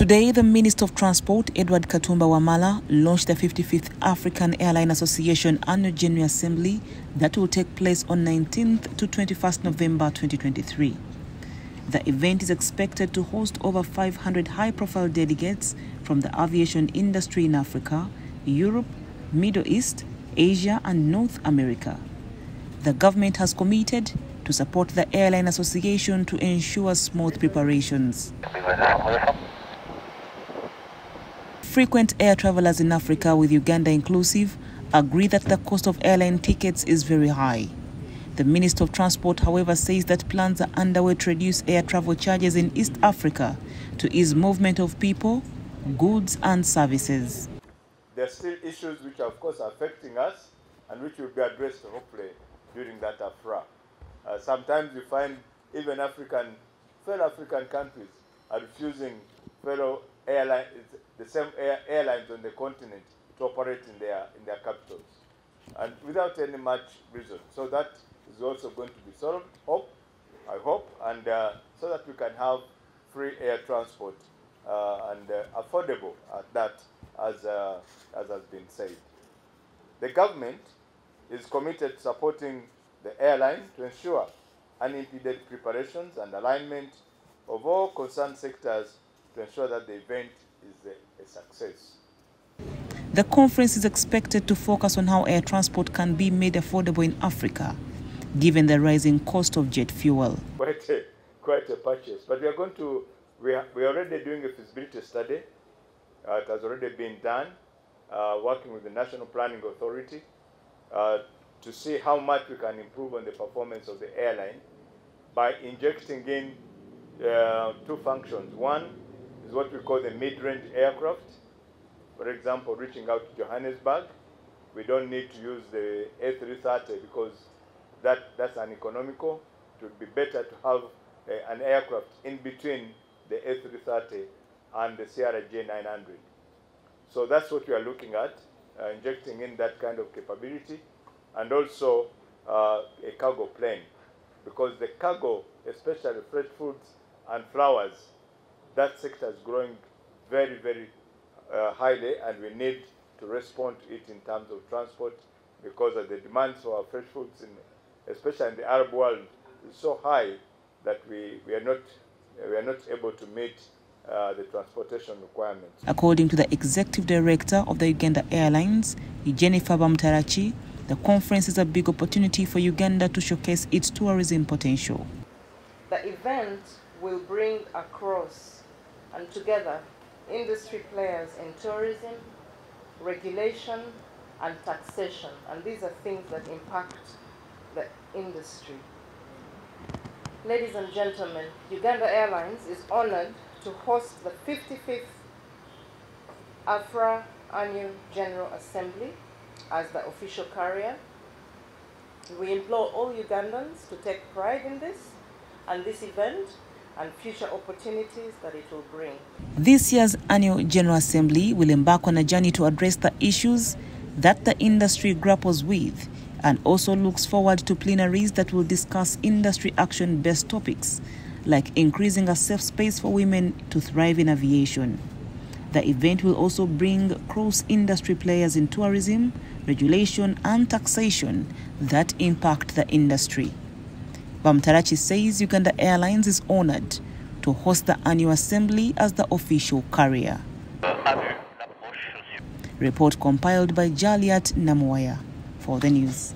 Today, the Minister of Transport, Edward Katumba Wamala, launched the 55th African Airline Association Annual General Assembly that will take place on 19th to 21st November 2023. The event is expected to host over 500 high profile delegates from the aviation industry in Africa, Europe, Middle East, Asia, and North America. The government has committed to support the Airline Association to ensure smooth preparations. Frequent air travelers in Africa, with Uganda inclusive, agree that the cost of airline tickets is very high. The Minister of Transport, however, says that plans are underway to reduce air travel charges in East Africa to ease movement of people, goods, and services. There are still issues which are, of course, affecting us and which will be addressed, hopefully, during that AFRAA. Uh, sometimes you find even African, fellow African countries are refusing fellow airlines, the same air, airlines on the continent to operate in their in their capitals, and without any much reason. So that is also going to be solved. Hope, I hope, and uh, so that we can have free air transport uh, and uh, affordable at that, as uh, as has been said. The government is committed to supporting the airline to ensure unimpeded preparations and alignment of all concerned sectors to ensure that the event is a, a success. The conference is expected to focus on how air transport can be made affordable in Africa, given the rising cost of jet fuel. Quite a, quite a purchase. But we are going to, we are, we are already doing a feasibility study. Uh, it has already been done, uh, working with the National Planning Authority uh, to see how much we can improve on the performance of the airline by injecting in uh, two functions. One is what we call the mid-range aircraft. For example, reaching out to Johannesburg, we don't need to use the A330 because that, that's uneconomical. It would be better to have uh, an aircraft in between the A330 and the CRJ 900. So that's what we are looking at, uh, injecting in that kind of capability, and also uh, a cargo plane, because the cargo, especially fresh foods and flowers, that sector is growing very, very uh, highly, and we need to respond to it in terms of transport, because of the demands for our fresh foods, in, especially in the Arab world, is so high that we, we are not we are not able to meet uh, the transportation requirements. According to the executive director of the Uganda Airlines, Jennifer Bamuturaki, the conference is a big opportunity for Uganda to showcase its tourism potential. The event will bring across and together industry players in tourism, regulation, and taxation. And these are things that impact the industry. Ladies and gentlemen, Uganda Airlines is honored to host the 55th AFRAA Annual General Assembly as the official carrier. We implore all Ugandans to take pride in this and this event and future opportunities that it will bring. This year's annual General Assembly will embark on a journey to address the issues that the industry grapples with and also looks forward to plenaries that will discuss industry action based topics like increasing a safe space for women to thrive in aviation. The event will also bring cross industry players in tourism, regulation, and taxation that impact the industry. Bamuturaki says Uganda Airlines is honored to host the annual assembly as the official carrier. Report compiled by Jaliat Namuaya for the news.